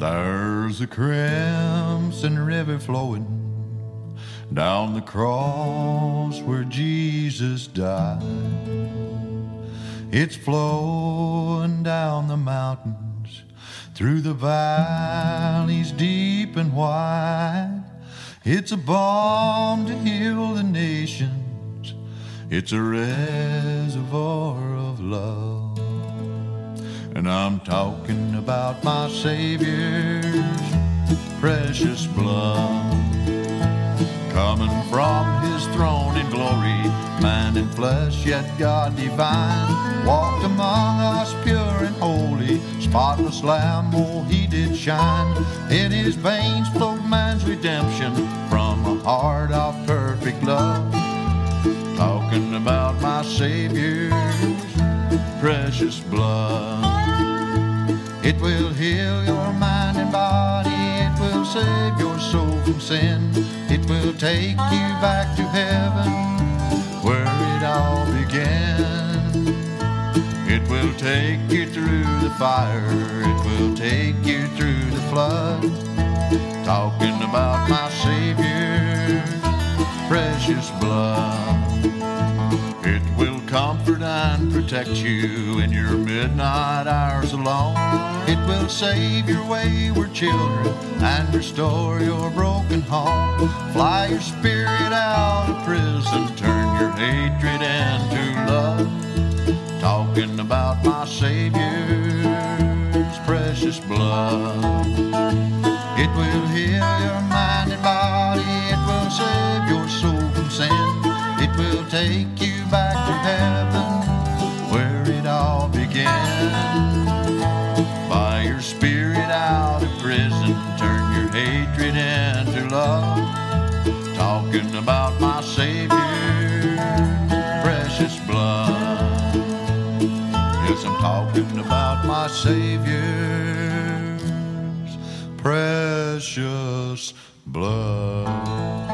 There's a crimson river flowing down the cross where Jesus died. It's flowing down the mountains, through the valleys deep and wide. It's a balm to heal the nations. It's a reservoir of. And I'm talking about my Savior's precious blood coming from his throne in glory, man in flesh, yet God divine, walked among us pure and holy, spotless lamb, oh, he did shine. In his veins flowed man's redemption from a heart of perfect love. Talking about my Savior's precious blood. It will heal your mind and body, it will save your soul from sin. It will take you back to heaven where it all began. It will take you through the fire, it will take you through the flood. Talking about my Savior's precious blood. Comfort and protect you in your midnight hours alone. It will save your wayward children and restore your broken home. Fly your spirit out of prison, turn your hatred into love. Talking about my Savior's precious blood. It will heal your take you back to heaven where it all began. Buy your spirit out of prison, turn your hatred into love. Talking about my Savior's precious blood. Yes, I'm talking about my Savior's precious blood.